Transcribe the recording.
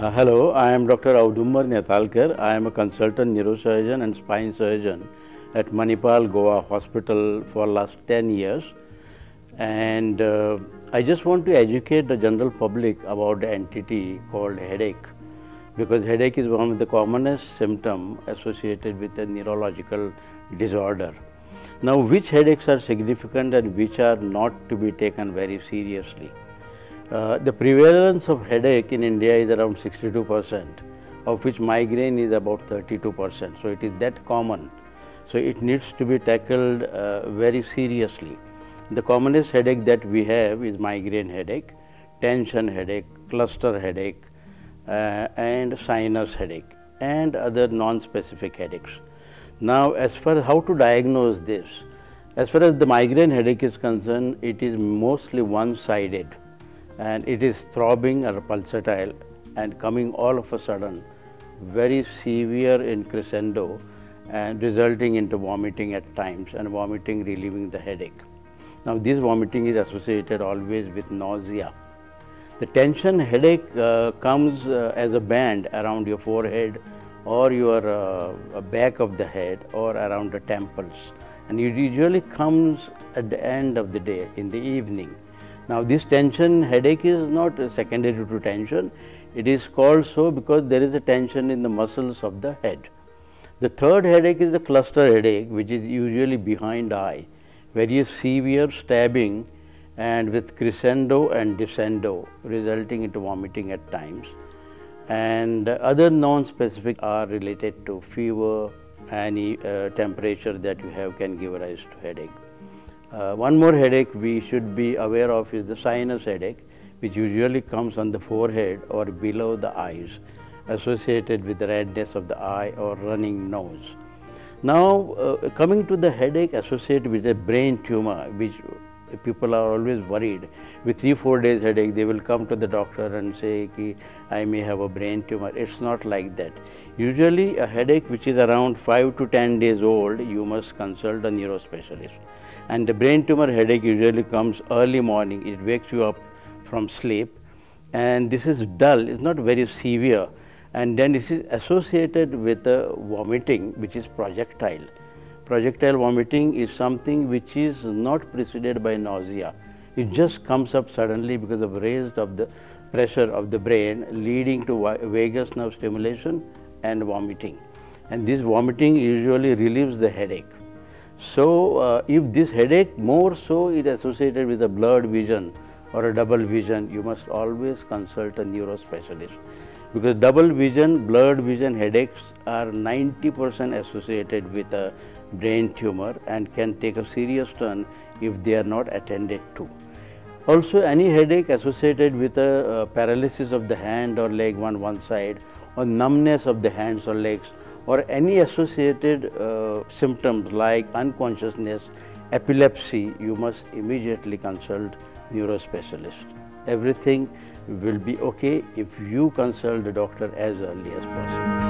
Uh, hello, I am Dr. Audumbar Netalkar. I am a consultant neurosurgeon and spine surgeon at Manipal Goa Hospital for last 10 years. And uh, I just want to educate the general public about the entity called headache because headache is one of the commonest symptom associated with a neurological disorder. Now, which headaches are significant and which are not to be taken very seriously? Uh, the prevalence of headache in India is around 62 percent, of which migraine is about 32 percent. So, it is that common. So, it needs to be tackled uh, very seriously. The commonest headache that we have is migraine headache, tension headache, cluster headache, uh, and sinus headache and other non-specific headaches. Now, as far as how to diagnose this, as far as the migraine headache is concerned, it is mostly one-sided and it is throbbing or pulsatile and coming all of a sudden very severe in crescendo and resulting into vomiting at times and vomiting relieving the headache. Now, this vomiting is associated always with nausea. The tension headache uh, comes uh, as a band around your forehead or your uh, back of the head or around the temples and it usually comes at the end of the day in the evening. Now this tension headache is not secondary to tension, it is called so because there is a tension in the muscles of the head. The third headache is the cluster headache which is usually behind eye, very severe stabbing and with crescendo and descendo resulting into vomiting at times and other non-specific are related to fever, any uh, temperature that you have can give rise to headache. Uh, one more headache we should be aware of is the sinus headache which usually comes on the forehead or below the eyes associated with the redness of the eye or running nose. Now uh, coming to the headache associated with a brain tumor which people are always worried. With three, four days headache, they will come to the doctor and say, Ki, I may have a brain tumor. It's not like that. Usually, a headache which is around five to 10 days old, you must consult a neurospecialist. And the brain tumor headache usually comes early morning. It wakes you up from sleep. And this is dull, it's not very severe. And then it is associated with a vomiting, which is projectile projectile vomiting is something which is not preceded by nausea. It just comes up suddenly because of raised of the pressure of the brain leading to vagus nerve stimulation and vomiting. And this vomiting usually relieves the headache. So, uh, if this headache more so is associated with a blurred vision or a double vision, you must always consult a neurospecialist because double vision, blurred vision headaches are 90% associated with a brain tumor and can take a serious turn if they are not attended to. Also, any headache associated with a, paralysis of the hand or leg on one side or numbness of the hands or legs or any associated uh, symptoms like unconsciousness, epilepsy, you must immediately consult neurospecialist. Everything will be okay if you consult the doctor as early as possible.